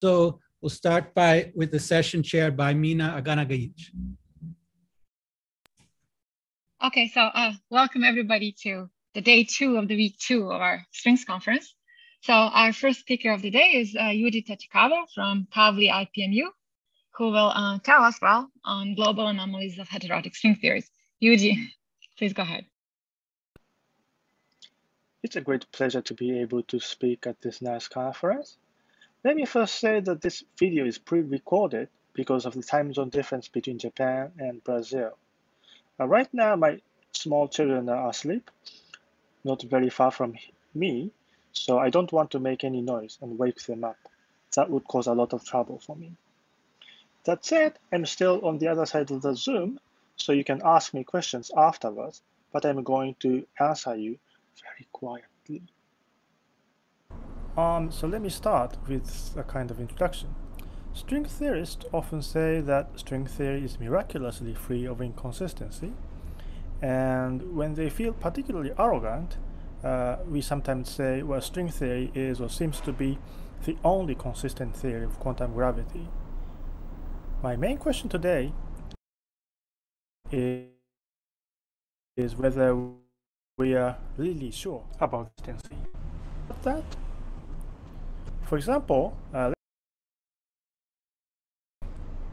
So we'll start by with the session chaired by Mina Aganagic. Okay, so uh, welcome everybody to the day two of the week two of our strings conference. So our first speaker of the day is uh, Yuji Tachikawa from Kavli IPMU, who will uh, tell us well on global anomalies of heterotic string theories. Yuji, please go ahead. It's a great pleasure to be able to speak at this nice conference. Let me first say that this video is pre-recorded because of the time zone difference between Japan and Brazil. Uh, right now, my small children are asleep, not very far from me, so I don't want to make any noise and wake them up. That would cause a lot of trouble for me. That said, I'm still on the other side of the Zoom, so you can ask me questions afterwards, but I'm going to answer you very quietly. Um, so let me start with a kind of introduction. String theorists often say that string theory is miraculously free of inconsistency, and when they feel particularly arrogant, uh, we sometimes say, well, string theory is or seems to be the only consistent theory of quantum gravity. My main question today is, whether we are really sure about consistency. That, for example, uh,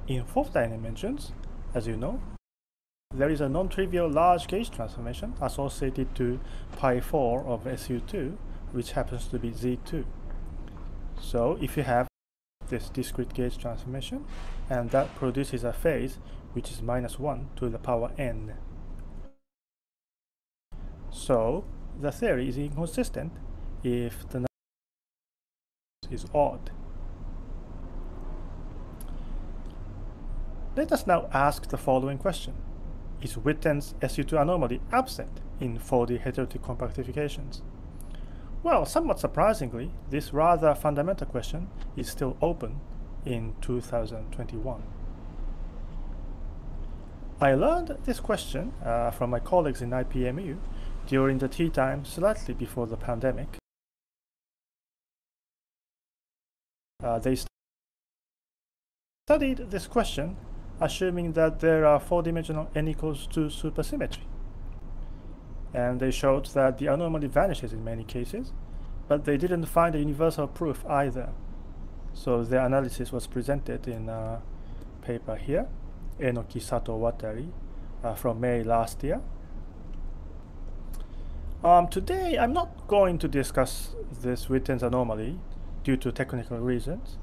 in fourth dimensions, as you know, there is a non-trivial large gauge transformation associated to pi 4 of SU2, which happens to be Z2. So if you have this discrete gauge transformation, and that produces a phase which is minus 1 to the power n. So the theory is inconsistent if the is odd. Let us now ask the following question. Is Witten's SU2 anomaly absent in 4D heterotic compactifications? Well, somewhat surprisingly, this rather fundamental question is still open in 2021. I learned this question uh, from my colleagues in IPMU during the tea time slightly before the pandemic. Uh, they studied this question assuming that there are four-dimensional n equals 2 supersymmetry. And they showed that the anomaly vanishes in many cases, but they didn't find a universal proof either. So their analysis was presented in a paper here, Enoki Sato Watari, uh, from May last year. Um, today, I'm not going to discuss this Witten's anomaly due to technical reasons.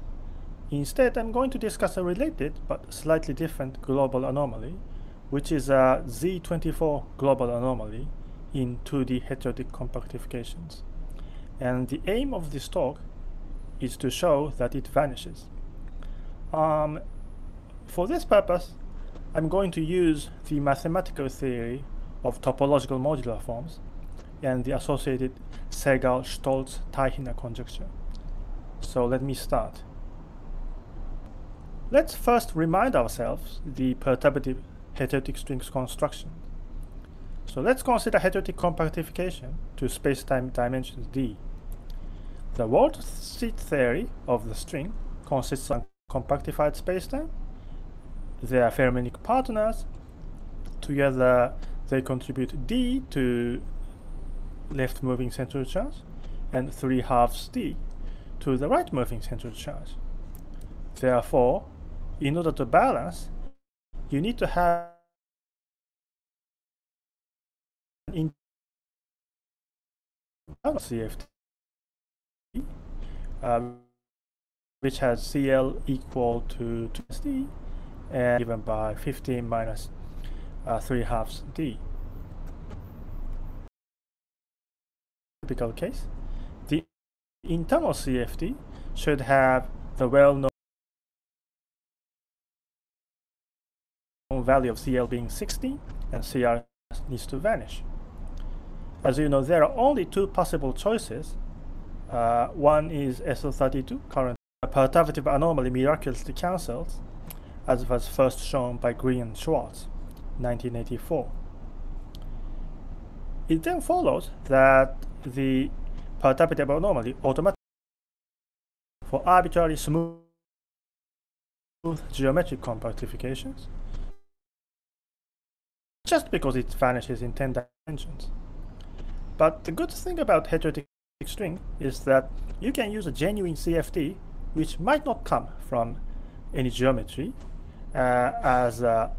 Instead, I'm going to discuss a related but slightly different global anomaly, which is a Z24 global anomaly in 2D heterotic compactifications. And the aim of this talk is to show that it vanishes. Um, for this purpose, I'm going to use the mathematical theory of topological modular forms and the associated Segal-Stolz-Teichner conjecture. So let me start. Let's first remind ourselves the perturbative heterotic strings construction. So let's consider heterotic compactification to spacetime dimensions d. The worldsheet theory of the string consists of compactified spacetime. They are fermionic partners. Together they contribute d to left moving central charge and 3 halves d to the right moving central charge. Therefore, in order to balance, you need to have in CFT, um, which has CL equal to 2D and given by 15 minus uh, 3 halves D. Typical case, internal CFT should have the well-known value of CL being 60 and CR needs to vanish. As you know, there are only two possible choices. Uh, one is SO32, current perturbative anomaly miraculously cancels, as was first shown by Green and Schwarz, 1984. It then follows that the perturbative anomaly automatically for arbitrarily smooth geometric compactifications just because it vanishes in 10 dimensions. But the good thing about heterotic string is that you can use a genuine CFT which might not come from any geometry uh, as a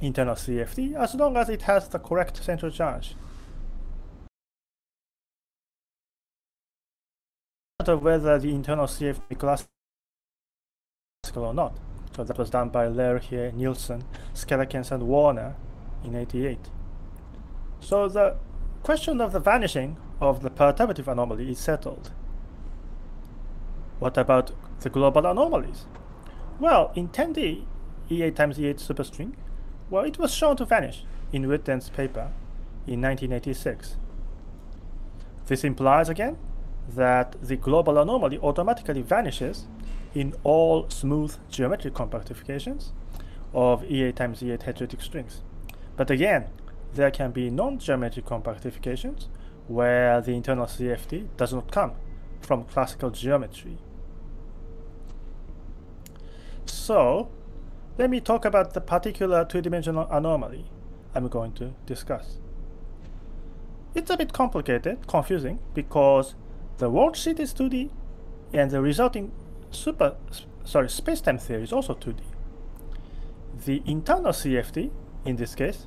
internal CFT as long as it has the correct central charge. Matter whether the internal CFT classical or not. So that was done by Lair here, Nilsson, Schellekens, and Warner in 88. So the question of the vanishing of the perturbative anomaly is settled. What about the global anomalies? Well, in 10D, E8 times E8 superstring, well, it was shown to vanish in Witten's paper in 1986. This implies again that the global anomaly automatically vanishes in all smooth geometric compactifications of E8 times E8 heterotic strings. But again, there can be non-geometric compactifications where the internal CFT does not come from classical geometry. So, let me talk about the particular two-dimensional anomaly I'm going to discuss. It's a bit complicated, confusing, because the worldsheet is 2D and the resulting super sorry spacetime theory is also 2D. The internal CFT in this case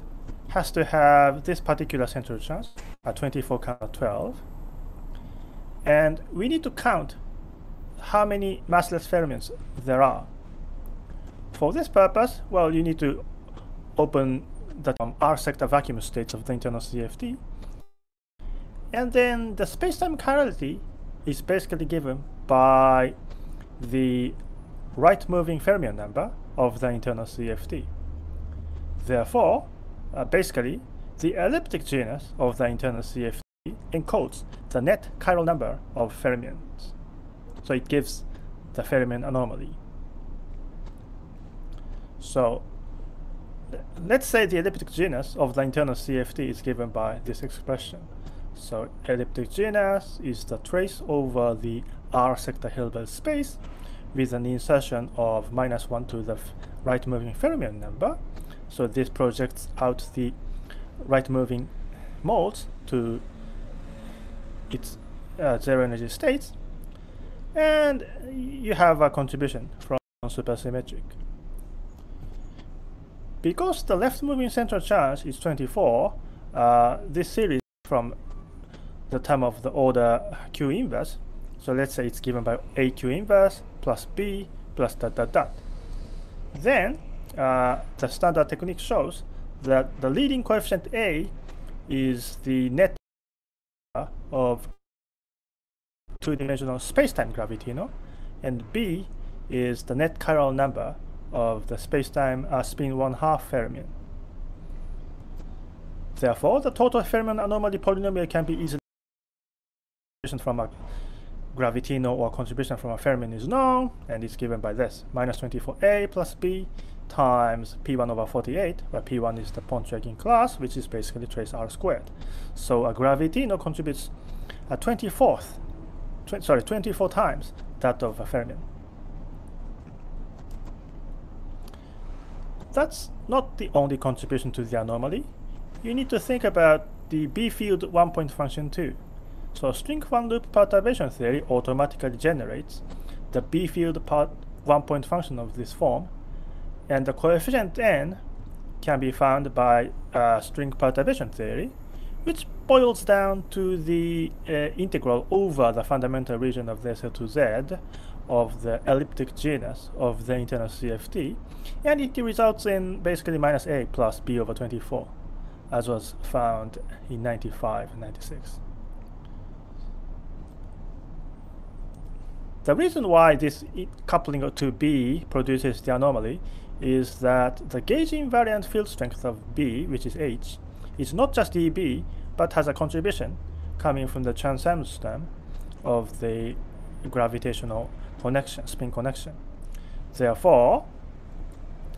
has to have this particular central charge a 24 count 12 and we need to count how many massless fermions there are. For this purpose, well, you need to open the um, R sector vacuum states of the internal CFT and then the spacetime chirality is basically given by the right moving fermion number of the internal CFT. Therefore, uh, basically, the elliptic genus of the internal CFT encodes the net chiral number of fermions. So it gives the fermion anomaly. So let's say the elliptic genus of the internal CFT is given by this expression. So elliptic genus is the trace over the R sector Hilbert space with an insertion of minus 1 to the right moving fermion number. So this projects out the right moving modes to its uh, zero energy states. And you have a contribution from supersymmetric. Because the left moving central charge is 24, uh, this series from the term of the order q inverse. So let's say it's given by a q inverse plus b plus dot dot dot. Then uh, the standard technique shows that the leading coefficient a is the net of two-dimensional space-time gravitino, and b is the net chiral number of the space-time uh, spin one-half fermion. Therefore, the total fermion anomaly polynomial can be easily from a gravitino or contribution from a fermion is known, and it's given by this, minus 24a plus b times p1 over 48, where p1 is the Pontryagin class, which is basically trace r squared. So a gravitino contributes a 24th, tw sorry, 24 times that of a fermion. That's not the only contribution to the anomaly. You need to think about the B field one point function too. So string one loop perturbation theory automatically generates the B field part one point function of this form, and the coefficient n can be found by uh, string perturbation theory, which boils down to the uh, integral over the fundamental region of the SL2Z of the elliptic genus of the internal CFT, and it results in basically minus a plus b over 24, as was found in 95 and 96. The reason why this coupling to B produces the anomaly is that the gauge invariant field strength of B, which is H, is not just EB, but has a contribution coming from the Chern-Simons term of the gravitational connection, spin connection. Therefore,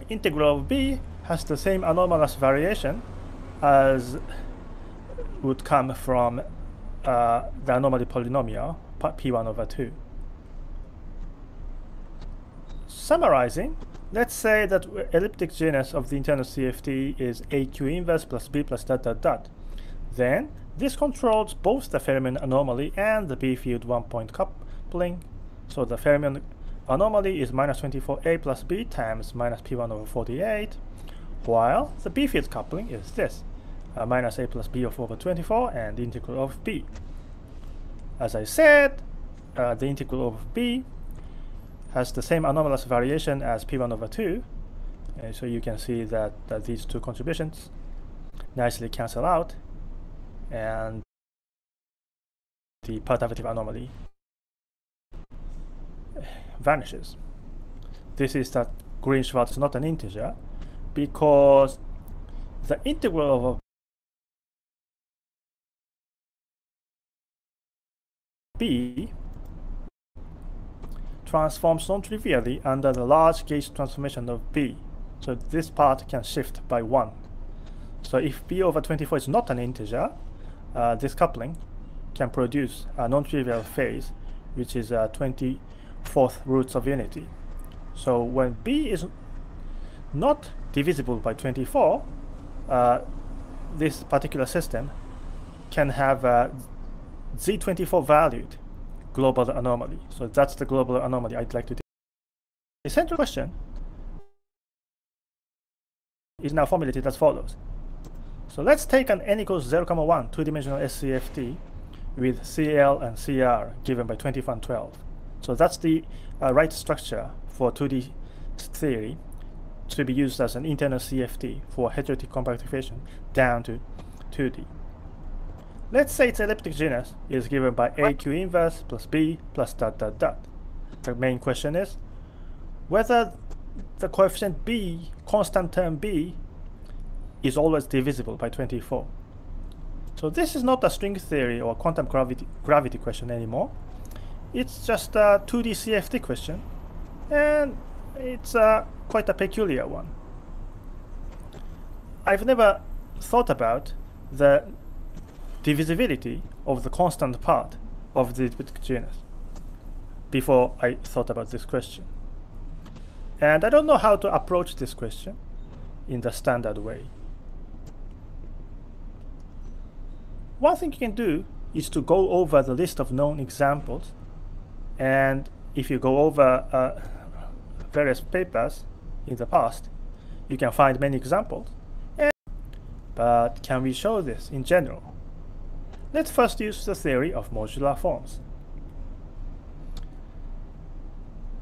integral of B has the same anomalous variation as would come from uh, the anomaly polynomial P1 over 2. Summarizing, let's say that elliptic genus of the internal CFT is AQ inverse plus B plus dot dot dot. Then this controls both the fermion anomaly and the B field one point coupling. So the fermion anomaly is minus 24A plus B times minus P1 over 48, while the B field coupling is this, uh, minus A plus B of over 24 and integral of B. As I said, uh, the integral of B has the same anomalous variation as P1 over 2, uh, so you can see that, that these two contributions nicely cancel out and the perturbative anomaly vanishes. This is that Green-Schwarz is not an integer because the integral of B transforms non-trivially under the large gauge transformation of B. So this part can shift by 1. So if B over 24 is not an integer, uh, this coupling can produce a non-trivial phase which is uh, 24th roots of unity. So when B is not divisible by 24, uh, this particular system can have a Z24 valued global anomaly. So that's the global anomaly I'd like to do. The central question is now formulated as follows. So let's take an n equals 0, comma 1 two-dimensional SCFT with CL and CR given by 21, 12. So that's the uh, right structure for 2D theory to be used as an internal CFT for heterotic compactification down to 2D. Let's say its elliptic genus is given by AQ inverse plus B plus dot dot dot. The main question is whether the coefficient B, constant term B, is always divisible by 24. So this is not a string theory or quantum gravity, gravity question anymore. It's just a 2D CFT question, and it's uh, quite a peculiar one. I've never thought about the divisibility of the constant part of the genus before I thought about this question. And I don't know how to approach this question in the standard way. One thing you can do is to go over the list of known examples and if you go over uh, various papers in the past you can find many examples but can we show this in general? Let's first use the theory of modular forms.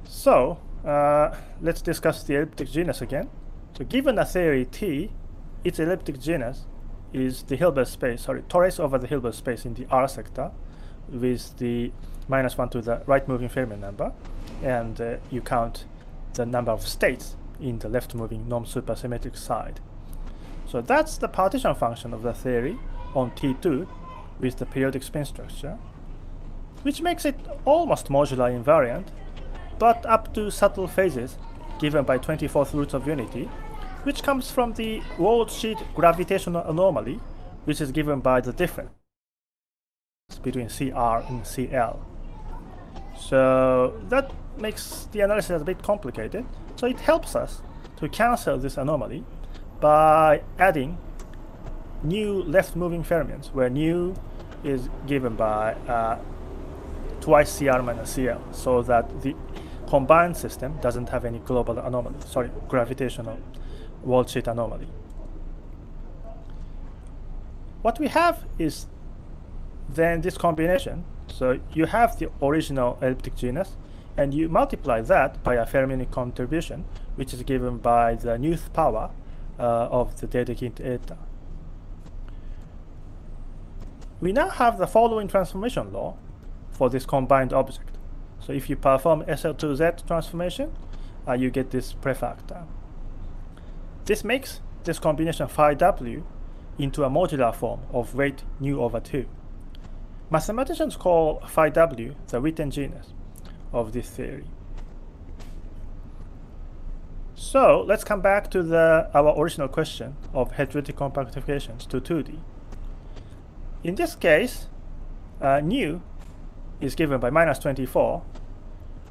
So uh, let's discuss the elliptic genus again. So given a theory T, its elliptic genus is the Hilbert space, sorry, torus over the Hilbert space in the R sector with the minus 1 to the right moving fermion number and uh, you count the number of states in the left moving non-supersymmetric side. So that's the partition function of the theory on T2 with the periodic spin structure, which makes it almost modular invariant, but up to subtle phases given by 24th roots of unity which comes from the world sheet gravitational anomaly, which is given by the difference between CR and CL. So that makes the analysis a bit complicated. So it helps us to cancel this anomaly by adding new left moving fermions, where new is given by uh, twice CR minus CL, so that the combined system doesn't have any global anomaly, sorry, gravitational wall sheet anomaly. What we have is then this combination. So you have the original elliptic genus and you multiply that by a fermionic contribution which is given by the nu-th power uh, of the Dedekind eta. We now have the following transformation law for this combined object. So if you perform SL2Z transformation, uh, you get this prefactor. This makes this combination phi w into a modular form of weight nu over 2. Mathematicians call phi w the Witten genus of this theory. So let's come back to the, our original question of heterotic compactifications to 2D. In this case, uh, nu is given by minus 24,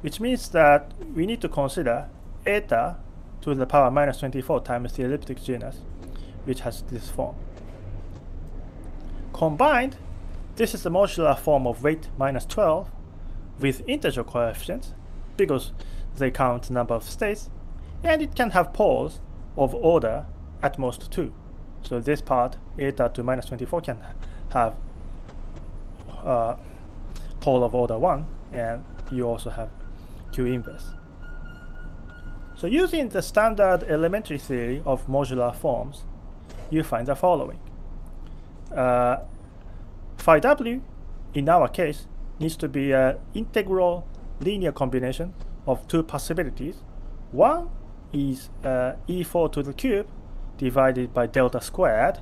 which means that we need to consider eta to the power minus 24 times the elliptic genus, which has this form. Combined, this is the modular form of weight minus 12 with integer coefficients because they count the number of states, and it can have poles of order at most 2. So this part, eta to minus 24, can have uh, pole of order 1, and you also have Q inverse. So using the standard elementary theory of modular forms, you find the following. Uh, phi w, in our case, needs to be an integral linear combination of two possibilities. One is uh, e4 to the cube divided by delta squared,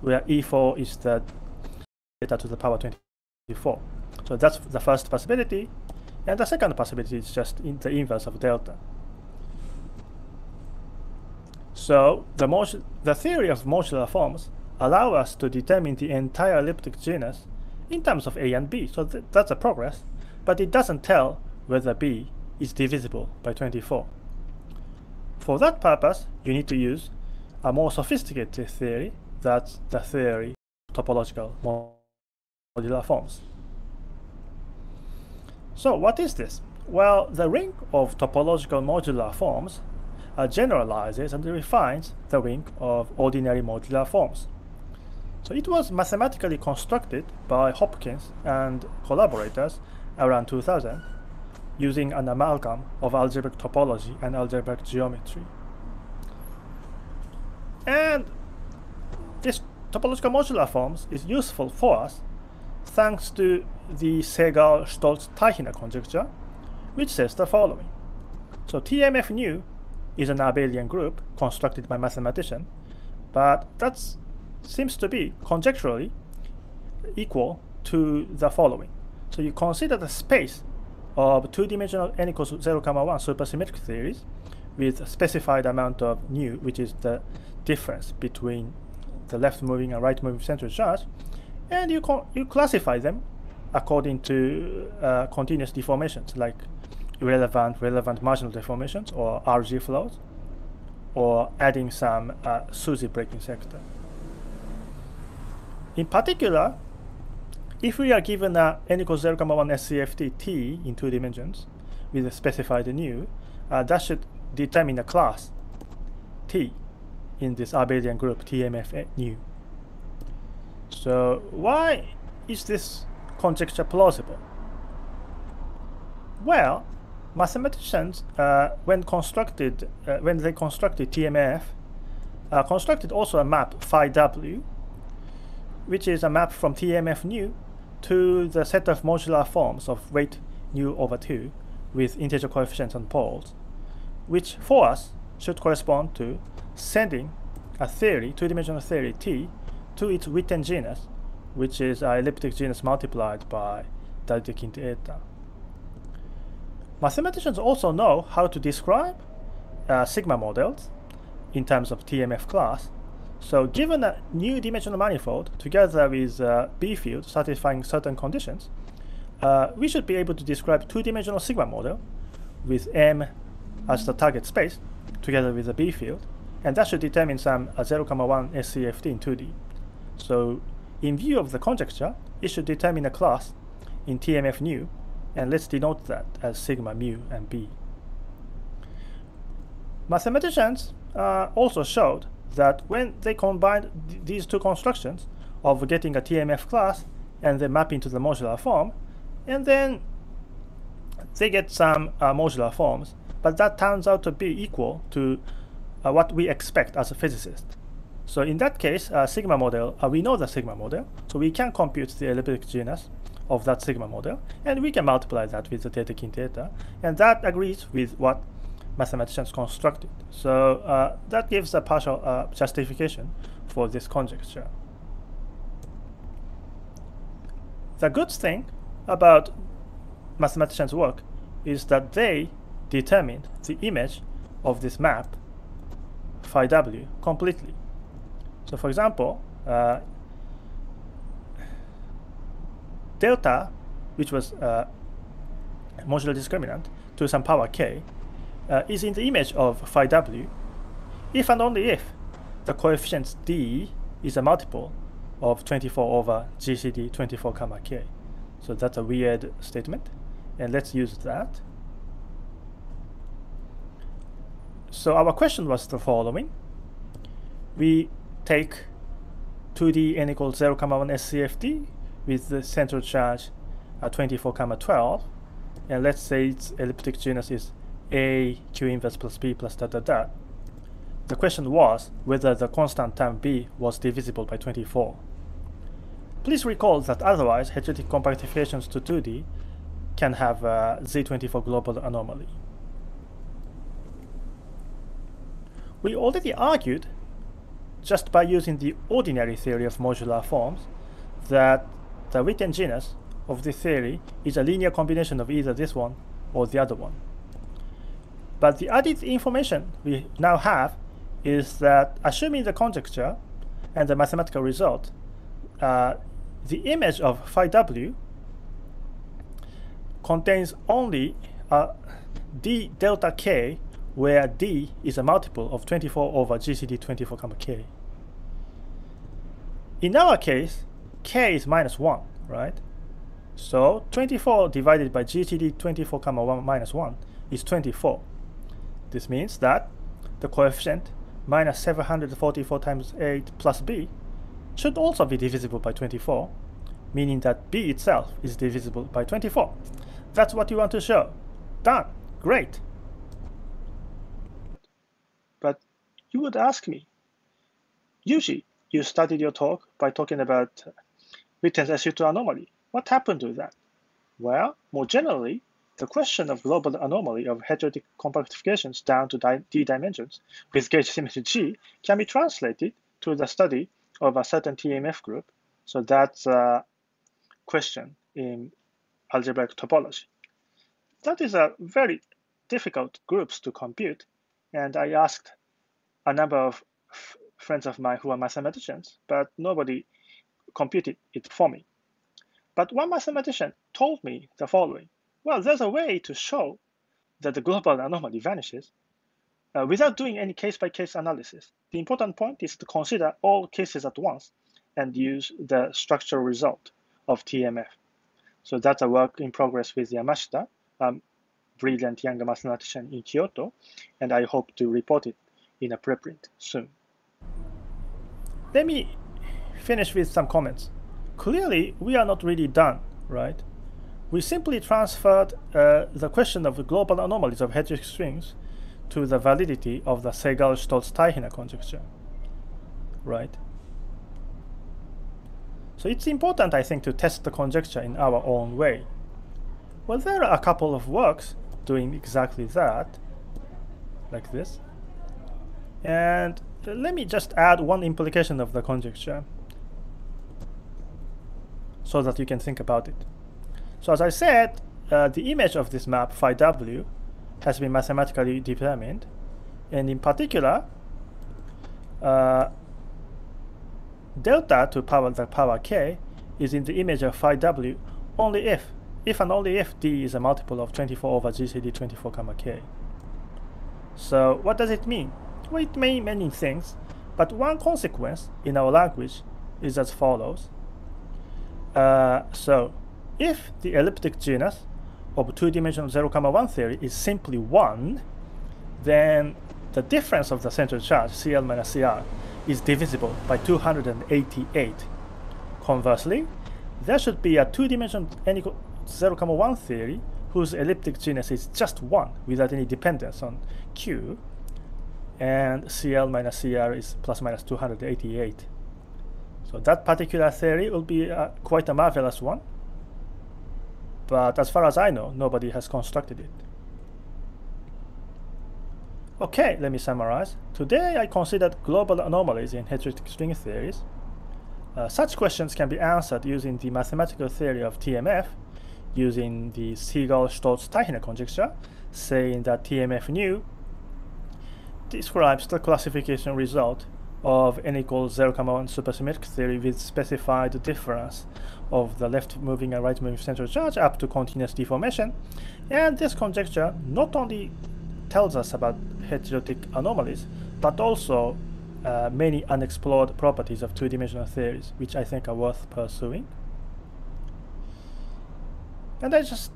where e4 is the delta to the power 24. So that's the first possibility. And the second possibility is just in the inverse of delta. So the, the theory of modular forms allow us to determine the entire elliptic genus in terms of A and B. So th that's a progress, but it doesn't tell whether B is divisible by 24. For that purpose, you need to use a more sophisticated theory, that's the theory of topological modular forms. So what is this? Well, the ring of topological modular forms uh, generalizes and refines the ring of ordinary modular forms. So it was mathematically constructed by Hopkins and collaborators around 2000 using an amalgam of algebraic topology and algebraic geometry. And this topological modular forms is useful for us thanks to the Segal-Stolz-Teichner conjecture, which says the following. So TMF nu is an abelian group constructed by mathematician, but that seems to be conjecturally equal to the following. So you consider the space of two-dimensional n equals 0, comma 1 supersymmetric theories with a specified amount of nu, which is the difference between the left moving and right moving central charge, and you, you classify them according to uh, continuous deformations like irrelevant, relevant marginal deformations or RG flows, or adding some uh, SUSY breaking sector. In particular, if we are given a n equals 0, 1 SCFT T in two dimensions with a specified nu, uh, that should determine a class T in this abelian group TMF nu. So why is this conjecture plausible? Well, mathematicians, uh, when constructed, uh, when they constructed TMF, uh, constructed also a map phi w, which is a map from TMF nu to the set of modular forms of weight nu over 2 with integer coefficients and poles, which for us should correspond to sending a theory, two-dimensional theory T, to its Witten genus, which is an elliptic genus multiplied by delta into eta. Mathematicians also know how to describe uh, sigma models in terms of TMF class. So given a new dimensional manifold together with a B field satisfying certain conditions, uh, we should be able to describe two-dimensional sigma model with M as the target space together with a B field, and that should determine some uh, 0, 1 SCFT in 2D. So in view of the conjecture, it should determine a class in TMF nu and let's denote that as sigma, mu, and b. Mathematicians uh, also showed that when they combined th these two constructions of getting a TMF class and then mapping to the modular form, and then they get some uh, modular forms, but that turns out to be equal to uh, what we expect as a physicist. So in that case, uh, sigma model, uh, we know the sigma model, so we can compute the elliptic genus of that sigma model, and we can multiply that with Dedekind eta, and that agrees with what mathematicians constructed. So uh, that gives a partial uh, justification for this conjecture. The good thing about mathematicians' work is that they determined the image of this map phi w completely. So for example, uh, delta, which was uh, modular discriminant, to some power k, uh, is in the image of phi w if and only if the coefficient d is a multiple of 24 over GCD 24 comma k. So that's a weird statement. And let's use that. So our question was the following. We take 2D n equals 0 comma 1 SCFT with the central charge at 24 comma 12 and let's say its elliptic genus is a q inverse plus b plus dot dot dot. The question was whether the constant term b was divisible by 24 please recall that otherwise heterotic compactifications to 2d can have uh, a z24 global anomaly. We already argued just by using the ordinary theory of modular forms that the Witten genus of this theory is a linear combination of either this one or the other one. But the added information we now have is that assuming the conjecture and the mathematical result, uh, the image of phi w contains only a d delta k where d is a multiple of 24 over GCD 24 comma k. In our case, k is minus 1, right? So 24 divided by GCD 24 comma 1 minus 1 is 24. This means that the coefficient minus 744 times 8 plus b should also be divisible by 24, meaning that b itself is divisible by 24. That's what you want to show. Done. Great. But you would ask me, usually you started your talk by talking about Witten's SU2 anomaly. What happened to that? Well, more generally, the question of global anomaly of heterotic compactifications down to d dimensions with gauge symmetry G can be translated to the study of a certain TMF group. So that's a question in algebraic topology. That is a very difficult groups to compute, and I asked a number of friends of mine who are mathematicians, but nobody computed it for me. But one mathematician told me the following. Well, there's a way to show that the global anomaly vanishes uh, without doing any case-by-case -case analysis. The important point is to consider all cases at once and use the structural result of TMF. So that's a work in progress with Yamashita, a brilliant young mathematician in Kyoto, and I hope to report it in a preprint soon. Let me finish with some comments. Clearly, we are not really done, right? We simply transferred uh, the question of the global anomalies of heterogeneous strings to the validity of the Segal-Stolz-Teichner conjecture, right? So it's important, I think, to test the conjecture in our own way. Well, there are a couple of works doing exactly that, like this. And let me just add one implication of the conjecture so that you can think about it. So as I said, uh, the image of this map phi w has been mathematically determined, and in particular, uh, delta to power the power k is in the image of phi w only if, if and only if d is a multiple of 24 over gcd 24 comma k. So what does it mean? May mean many things, but one consequence in our language is as follows. Uh, so, if the elliptic genus of two-dimensional 0, comma 1 theory is simply 1, then the difference of the central charge, CL minus CR, is divisible by 288. Conversely, there should be a two-dimensional n equal 0, comma 1 theory whose elliptic genus is just 1 without any dependence on Q, and CL minus CR is plus minus 288. So that particular theory will be uh, quite a marvelous one. But as far as I know, nobody has constructed it. Okay, let me summarize. Today I considered global anomalies in heterotic string theories. Uh, such questions can be answered using the mathematical theory of TMF, using the Segal-Stolz-Teichner conjecture, saying that TMF nu describes the classification result of n equals 0, comma 1 supersymmetric theory with specified difference of the left moving and right moving central charge up to continuous deformation. And this conjecture not only tells us about heterotic anomalies, but also uh, many unexplored properties of two-dimensional theories, which I think are worth pursuing. And I just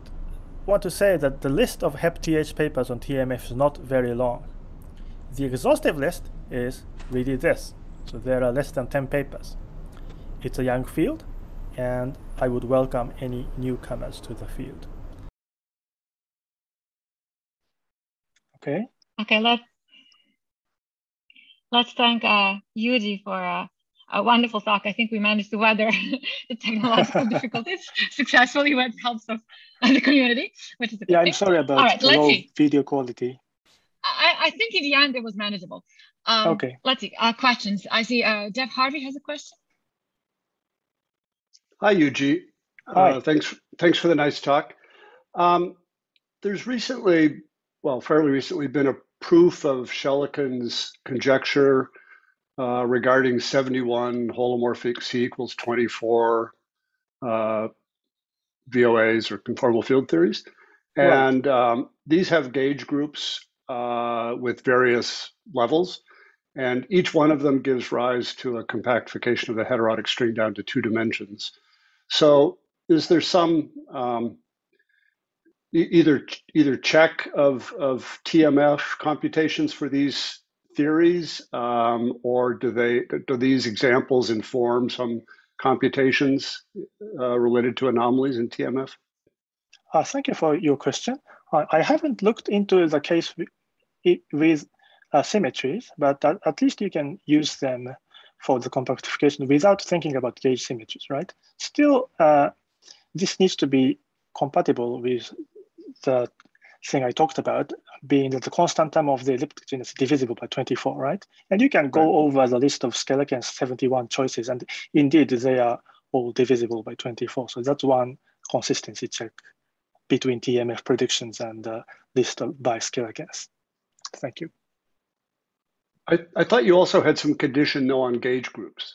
want to say that the list of HEP-TH papers on TMF is not very long. The exhaustive list is really this. So there are less than 10 papers. It's a young field, and I would welcome any newcomers to the field. Okay. Okay, let, let's thank uh, Yuji for uh, a wonderful talk. I think we managed to weather the technological difficulties successfully with help of the community, which is a Yeah, thing. I'm sorry about All right, the low see. video quality. I, I think in the end it was manageable. Um, Okay. Let's see. Uh, questions. I see uh, Jeff Harvey has a question. Hi, Yuji. Hi. Uh, thanks, thanks for the nice talk. Um, there's recently, well, fairly recently, been a proof of Schellekens' conjecture uh, regarding 71 holomorphic C equals 24 uh, VOAs or conformal field theories. Right. And um, these have gauge groups uh, with various levels. And each one of them gives rise to a compactification of the heterotic string down to two dimensions. So is there some um, either either check of of TMF computations for these theories, um, or do they do these examples inform some computations uh, related to anomalies in TMF? Uh, thank you for your question. I I haven't looked into the case with, it- with uh, symmetries, but at, at least you can use them for the compactification without thinking about gauge symmetries, right? Still, uh, this needs to be compatible with the thing I talked about, being that the constant term of the elliptic genus is divisible by 24, right? And you can go over the list of Schellekens' 71 choices, and indeed they are all divisible by 24. So that's one consistency check between TMF predictions and the list of by Schellekens'. Thank you. I, I thought you also had some condition no on gauge groups.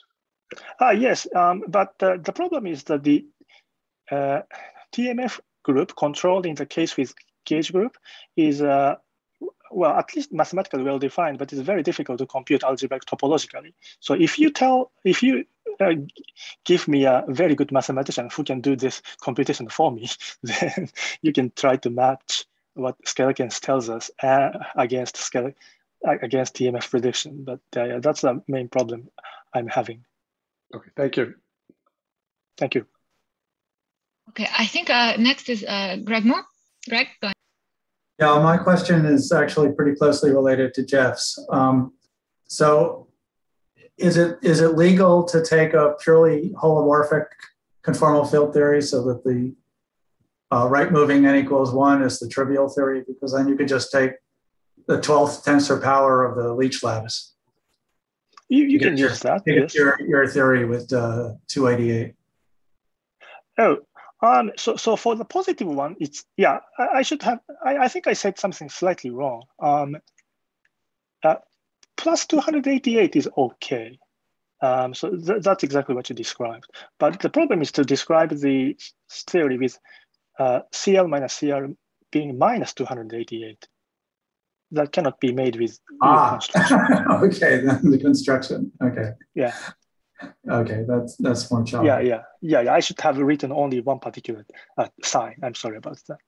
Ah, yes, um, but uh, the problem is that the uh, TMF group controlled in the case with gauge group is, uh, well, at least mathematically well defined, but it's very difficult to compute algebraic topologically. So if you tell, if you uh, give me a very good mathematician who can do this computation for me, then you can try to match what Schellekens tells us uh, against Skel against TMF prediction. But uh, yeah, that's the main problem I'm having. Okay, thank you. Thank you. Okay, I think uh, next is uh, Greg Moore. Greg, go ahead. Yeah, my question is actually pretty closely related to Jeff's. Um, so, is it is it legal to take a purely holomorphic conformal field theory so that the uh, right moving n equals one is the trivial theory? Because then you could just take the 12th tensor power of the Leech lattice. You, you can use that. Yes. your, your theory with uh, 288. Oh, um, so so for the positive one, it's yeah. I, I should have. I, I think I said something slightly wrong. Um, uh, plus two hundred eighty-eight is okay. Um, so th- that's exactly what you described. But the problem is to describe the theory with uh, CL minus CR being minus two hundred eighty-eight. That cannot be made with Ah, construction. okay, then the construction. Okay, Yeah, okay, that's that's more yeah, challenging. yeah, yeah, yeah. I should have written only one particular uh, sign. I'm sorry about that.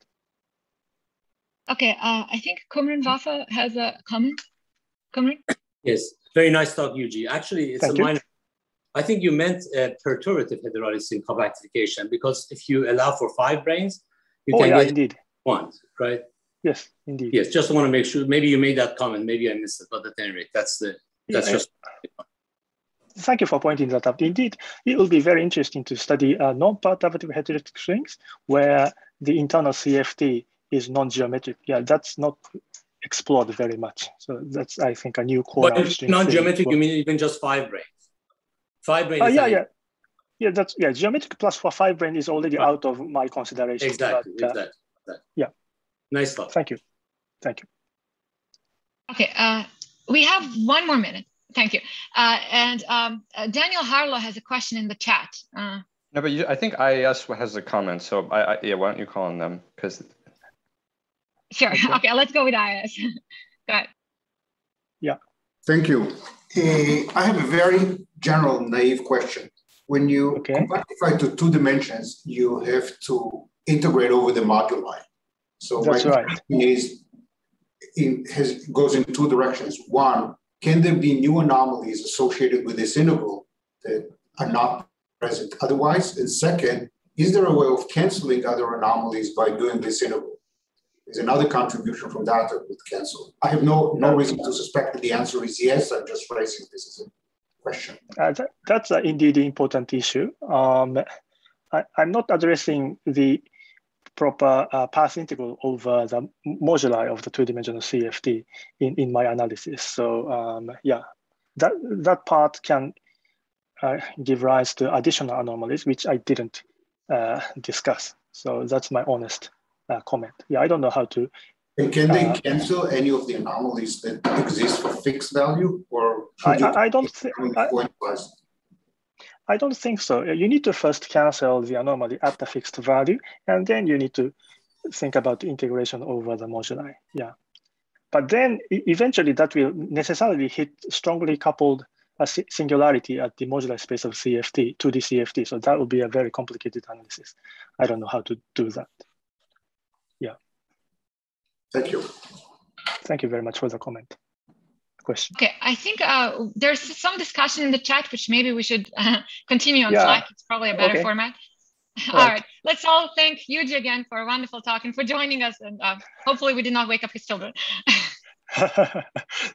Okay, uh, I think Cumrun Vafa has a comment. Cumrun? Yes, very nice talk, Yuji. Actually, it's Thank a you. minor. I think you meant uh, perturbative heterodycy in compactification because if you allow for five branes, you Oh can yeah, get indeed. one, right? Yes, indeed. Yes, just want to make sure. Maybe you made that comment. Maybe I missed it, but at any rate, that's the that's Yeah, just Thank you for pointing that out. Indeed, it will be very interesting to study uh, non-perturbative heterotic strings where the internal CFT is non-geometric. Yeah, that's not explored very much. So that's, I think, a new core but of if string non-geometric. You mean even just five branes? Five branes. Uh, yeah, yeah. Yeah, that's yeah. Geometric plus for five brane is already Right. out of my consideration. Exactly. but, uh, exactly. exactly. yeah. Nice talk. Thank you. Thank you. Okay, uh, we have one more minute. Thank you. Uh, and um, uh, Daniel Harlow has a question in the chat. Uh, No, but you, I think IAS has a comment. So I, I yeah, why don't you call on them? Because Sure. Okay, okay let's go with IAS. go ahead. Yeah. Thank you. Uh, I have a very general, naive question. When you okay. compactify to two dimensions, you have to integrate over the moduli. So that's my right. question is, in, has, goes in two directions. One, can there be new anomalies associated with this integral that are not present otherwise? And second, is there a way of canceling other anomalies by doing this integral? Is another contribution from that that would cancel? I have no no reason to suspect that the answer is yes. I'm just raising this as a question. Uh, that, that's uh, indeed an important issue. Um, I, am not addressing the proper uh, path integral over the moduli of the two-dimensional CFT in, in my analysis. So um, yeah, that, that part can uh, give rise to additional anomalies, which I didn't uh, discuss. So that's my honest uh, comment. Yeah, I don't know how to. And can they uh, cancel any of the anomalies that exist for fixed value, or I, I, I, don't think. I, I don't think so. You need to first cancel the anomaly at the fixed value, and then you need to think about the integration over the moduli. Yeah, but then eventually that will necessarily hit strongly coupled a singularity at the modular space of CFT, 2D CFT. So that would be a very complicated analysis. I don't know how to do that. Yeah. Thank you. Thank you very much for the comment. Question. Okay, I think uh, there's some discussion in the chat, which maybe we should uh, continue on Yeah. Slack. It's probably a better Okay. format. All Right. right, let's all thank Yuji again for a wonderful talk and for joining us. And uh, hopefully we did not wake up his children.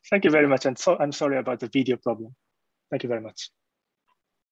Thank you very much. And so I'm sorry about the video problem. Thank you very much.